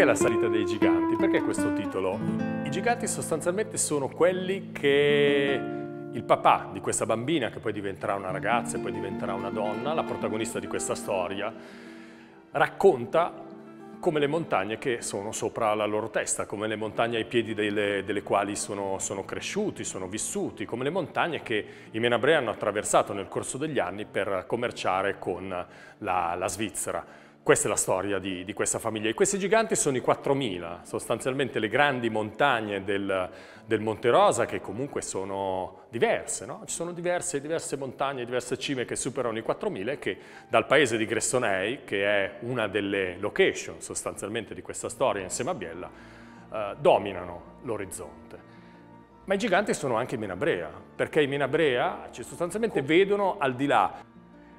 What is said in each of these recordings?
Perché la salita dei giganti? Perché questo titolo? I giganti sostanzialmente sono quelli che il papà di questa bambina, che poi diventerà una ragazza e poi diventerà una donna, la protagonista di questa storia, racconta come le montagne che sono sopra la loro testa, come le montagne ai piedi delle, delle quali sono, sono, cresciuti, sono vissuti, come le montagne che i Menabre hanno attraversato nel corso degli anni per commerciare con la, la Svizzera. Questa è la storia di, di, questa famiglia. E questi giganti sono i 4.000, sostanzialmente le grandi montagne del, del Monte Rosa, che comunque sono diverse. No? Ci sono diverse, diverse montagne, diverse cime che superano i 4.000 e che dal paese di Gressonei, che è una delle location sostanzialmente di questa storia insieme a Biella, eh, dominano l'orizzonte. Ma i giganti sono anche i Menabrea, perché i Menabrea sostanzialmente vedono al di là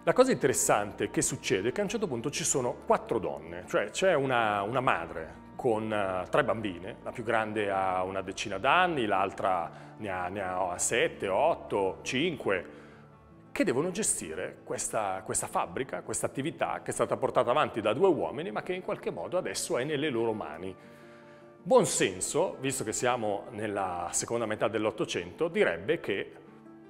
la cosa interessante che succede è che a un certo punto ci sono quattro donne, cioè c'è una, una, madre con uh, tre bambine, la più grande ha una decina d'anni, l'altra ne ha, ne ha sette, otto, cinque, che devono gestire questa, questa fabbrica, questa attività che è stata portata avanti da due uomini ma che in qualche modo adesso è nelle loro mani. Buon senso, visto che siamo nella seconda metà dell'Ottocento, direbbe che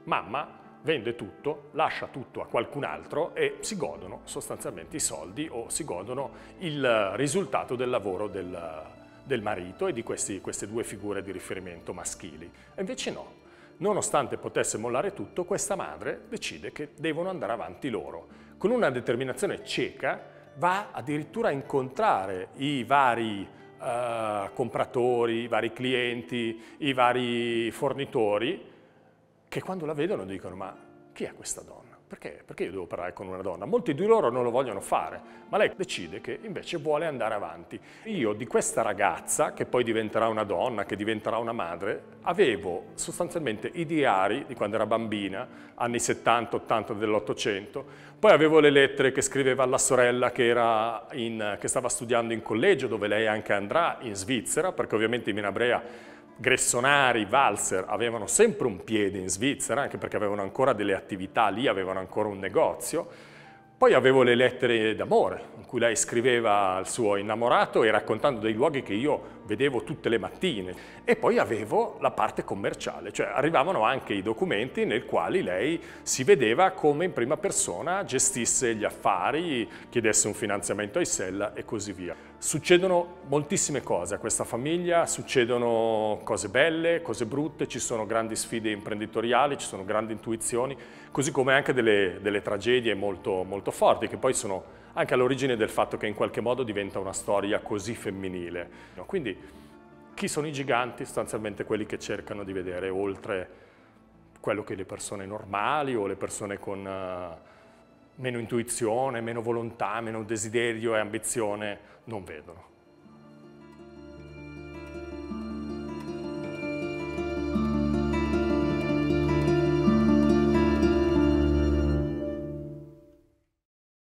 mamma vende tutto, lascia tutto a qualcun altro e si godono sostanzialmente i soldi o si godono il risultato del lavoro del, del marito e di questi, queste due figure di riferimento maschili. E invece no, nonostante potesse mollare tutto, questa madre decide che devono andare avanti loro. Con una determinazione cieca va addirittura a incontrare i vari uh, compratori, i vari clienti, i vari fornitori che quando la vedono dicono ma chi è questa donna? Perché? Perché io devo parlare con una donna? Molti di loro non lo vogliono fare, ma lei decide che invece vuole andare avanti. Io di questa ragazza, che poi diventerà una donna, che diventerà una madre, avevo sostanzialmente i diari di quando era bambina, anni 70-80 dell'Ottocento, poi avevo le lettere che scriveva alla sorella che, in, che stava studiando in collegio, dove lei anche andrà, in Svizzera, perché ovviamente in Minabrea Gressonari, Valser avevano sempre un piede in Svizzera, anche perché avevano ancora delle attività lì, avevano ancora un negozio. Poi avevo le lettere d'amore, in cui lei scriveva al suo innamorato e raccontando dei luoghi che io vedevo tutte le mattine. E poi avevo la parte commerciale, cioè arrivavano anche i documenti nel quali lei si vedeva come in prima persona gestisse gli affari, chiedesse un finanziamento a Isella e così via. Succedono moltissime cose a questa famiglia, succedono cose belle, cose brutte, ci sono grandi sfide imprenditoriali, ci sono grandi intuizioni, così come anche delle, delle tragedie molto, molto forti che poi sono anche all'origine del fatto che in qualche modo diventa una storia così femminile. Quindi chi sono i giganti? Sostanzialmente quelli che cercano di vedere oltre quello che le persone normali o le persone con uh, meno intuizione, meno volontà, meno desiderio e ambizione non vedono.